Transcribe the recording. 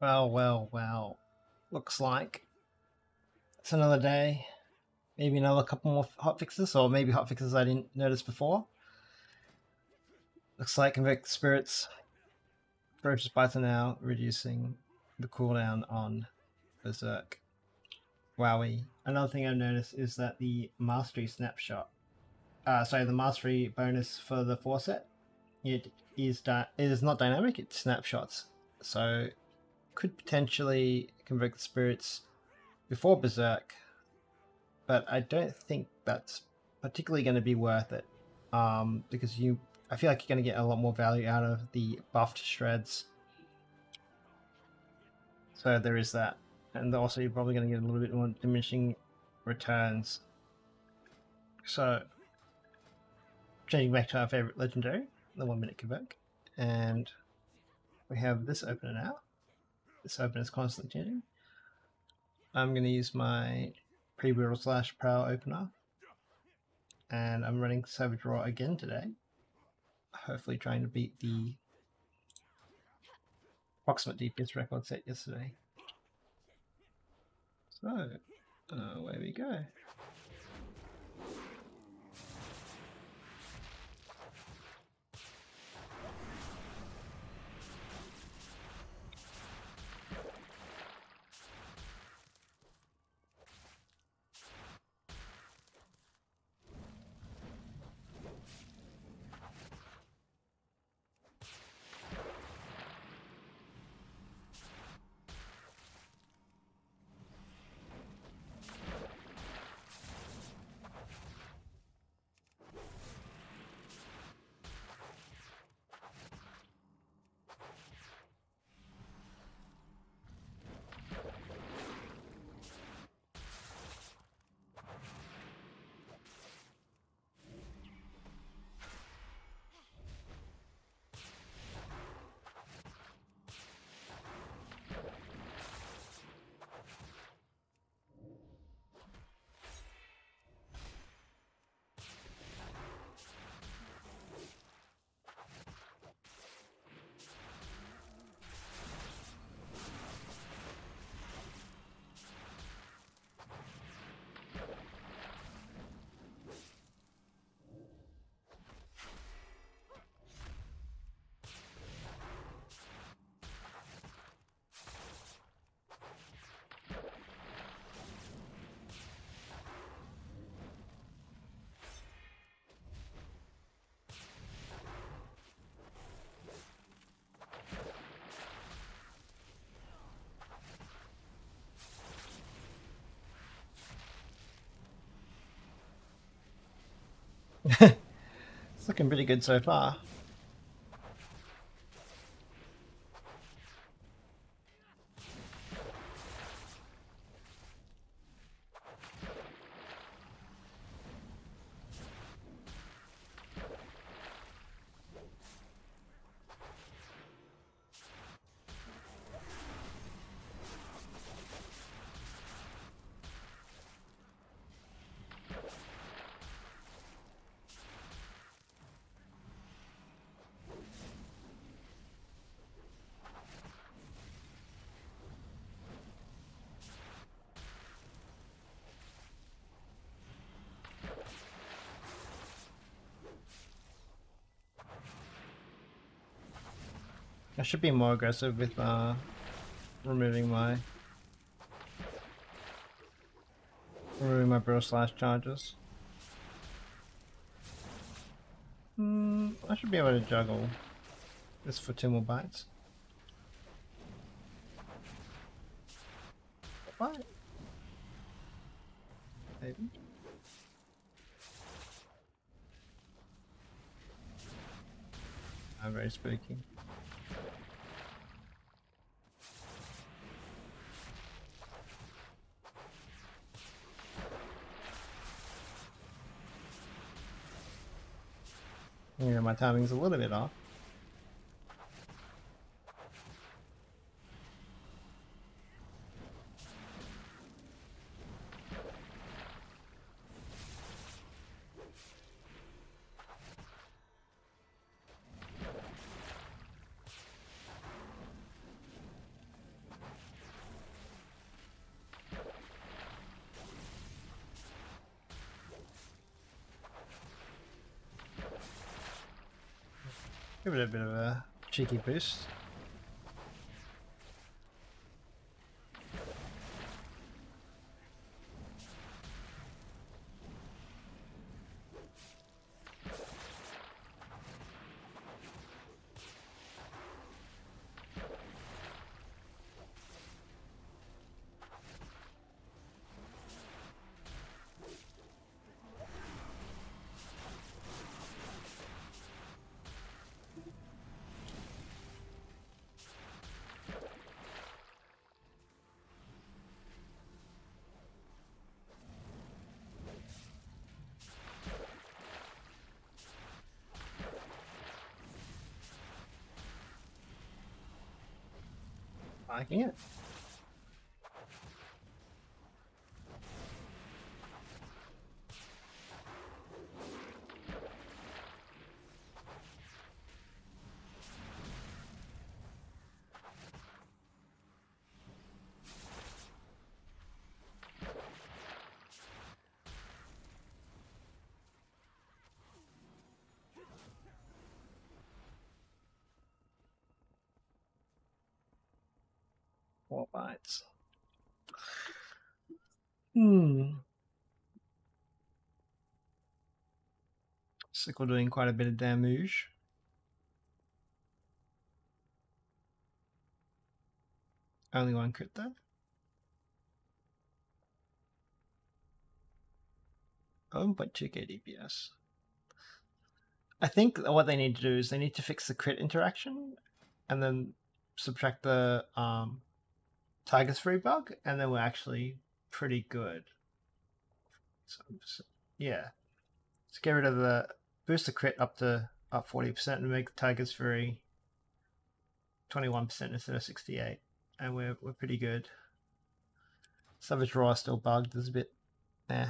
Well, well, well. Looks like it's another day. Maybe another couple more hot fixes, or maybe hot fixes I didn't notice before. Looks like Convoke Spirits Ferocious Bites are now reducing the cooldown on Berserk. Wowie. Another thing I've noticed is that the Mastery snapshot, uh, sorry, the Mastery bonus for the four set, it is, it is not dynamic, it's snapshots. So could potentially convoke the spirits before Berserk, but I don't think that's particularly going to be worth it um, because you. I feel like you're going to get a lot more value out of the buffed shreds. So there is that, and also you're probably going to get a little bit more diminishing returns. So changing back to our favorite legendary, the one minute Kvek, and we have this opening out this open is constantly changing. I'm going to use my pre-brutal slash prowl opener. And I'm running Savage Roar again today. Hopefully trying to beat the approximate DPS record set yesterday. So, uh, away we go. Looking pretty good so far. I should be more aggressive with uh, removing my removing my bro slash charges. Hmm, I should be able to juggle this for two more bites. What? Maybe. I'm very spooky. Yeah, my timing's a little bit off. Give it a bit of a cheeky boost. Liking it. Bites. Hmm. Sickle doing quite a bit of damage. Only one crit though. Oh, but 2k DPS. I think what they need to do is they need to fix the crit interaction and then subtract the um, Tiger's Fury bug, and then we're actually pretty good. So, so yeah, let's get rid of the boost the crit up to up forty percent and make the Tiger's Fury twenty one percent instead of sixty eight, and we're we're pretty good. Savage Roar still bugged. There's a bit, eh.